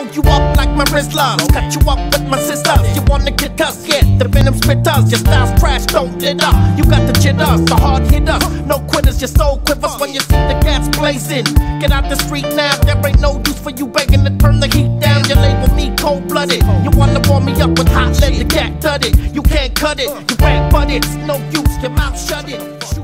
blow you up like my wrist loves. Cut you up with my sisters. You wanna get us? Yeah, the venom spit us. Your style's trash, don't lit up. You got the jitters, the hard hit hitters. No quitters, your soul quivers when you see the gas blazing. Get out the street now, there ain't no use for you begging to turn the heat down. You label me cold blooded. You wanna warm me up with hot lead, the cat it. You can't cut it, you rap but it's no use, your mouth shut it.